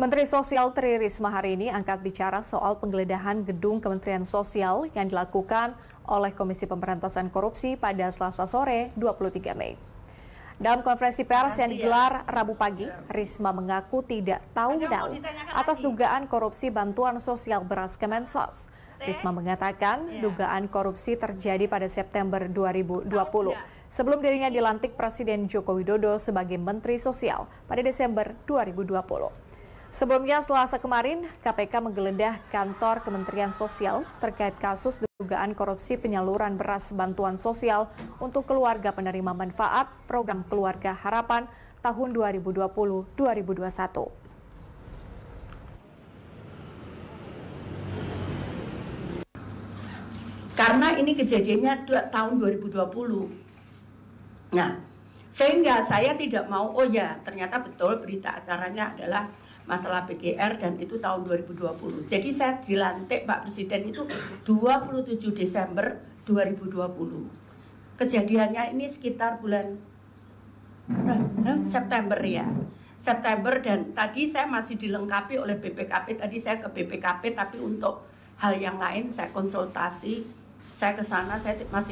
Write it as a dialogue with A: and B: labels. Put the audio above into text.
A: Menteri Sosial Tri Risma hari ini angkat bicara soal penggeledahan gedung Kementerian Sosial yang dilakukan oleh Komisi Pemberantasan Korupsi pada Selasa sore 23 Mei. Dalam konferensi pers yang ya. digelar Rabu pagi, Risma mengaku tidak tahu-tahu atas dugaan korupsi bantuan sosial beras Kemensos. Risma mengatakan ya. dugaan korupsi terjadi pada September 2020 sebelum dirinya dilantik Presiden Joko Widodo sebagai Menteri Sosial pada Desember 2020. Sebelumnya selasa kemarin, KPK menggeledah kantor Kementerian Sosial terkait kasus dugaan korupsi penyaluran beras bantuan sosial untuk keluarga penerima manfaat program Keluarga Harapan tahun 2020-2021.
B: Karena ini kejadiannya tahun 2020. Nah, sehingga saya tidak mau, oh ya ternyata betul berita acaranya adalah masalah PGR dan itu tahun 2020. Jadi saya dilantik Pak Presiden itu 27 Desember 2020. Kejadiannya ini sekitar bulan eh, September ya. September dan tadi saya masih dilengkapi oleh BPKP. Tadi saya ke BPKP tapi untuk hal yang lain saya konsultasi, saya ke sana saya masih